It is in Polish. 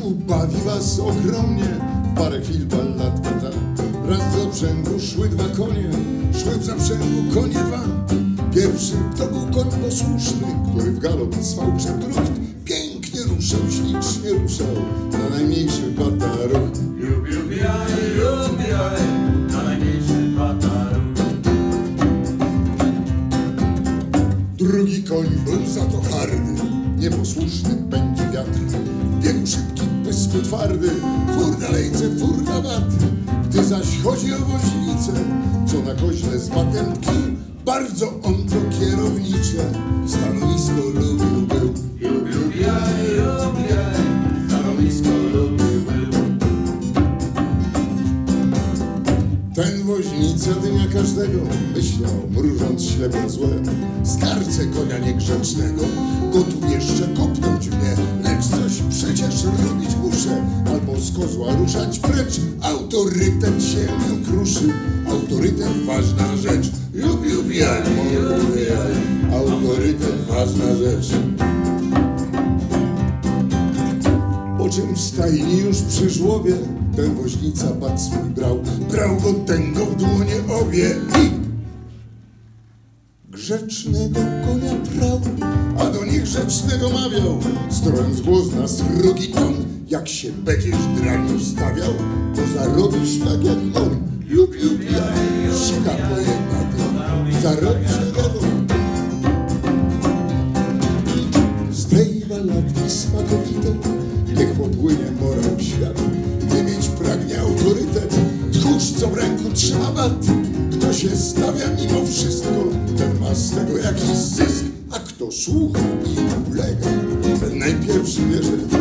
hałas ogromnie, parę chwil ballatka ta. Raz do brzęgu szły dwa konie, szły w zaprzęgu konie dwa. Pierwszy to był koń posłuszny, który w galop swał przed drucht. Pięknie ruszał, ślicznie ruszał, na najmniejszy pataruch. Jup, jup, jaj, jup, jaj, na najmniejszy pataruch. Drugi koń był za to hardy, nieposłuszny. Biegł pysku twardy, fur na lejce, fur na bat. Gdy zaś chodzi o woźnicę, co na koźle z batem tkwi, bardzo on to kierownicze stanowisko lubił był. Jup, jaj, stanowisko lubił był. Ten woźnica dnia każdego myślał, mrużąc ślepe złe. Skarce konia niegrzecznego, gotów jeszcze kopnąć mnie. Lecz coś przecież z kozła ruszać precz. Autorytet się kruszy, autorytet ważna rzecz. Jup, jaj, mówię jaj, autorytet ważna rzecz. Po czym stajni już przy żłobie ten woźnica bat swój brał, brał go tęgo w dłonie obie i grzecznego konia prał, a do niegrzecznego mawiał, strojąc głos na srogi ton, jak się będziesz draniu stawiał, to zarobisz tak jak on, jup, jup, jaj, szuka pojedna ty, zarobisz tak jak on. Z tej baladki smakowite niech popłynie morał świat. Nie mieć pragnie autorytet, tchórz co w ręku trzyma bat. Kto się stawia mimo wszystko, ten ma z tego jakiś zysk. A kto słucha i ulega, ten najpierwszy bierze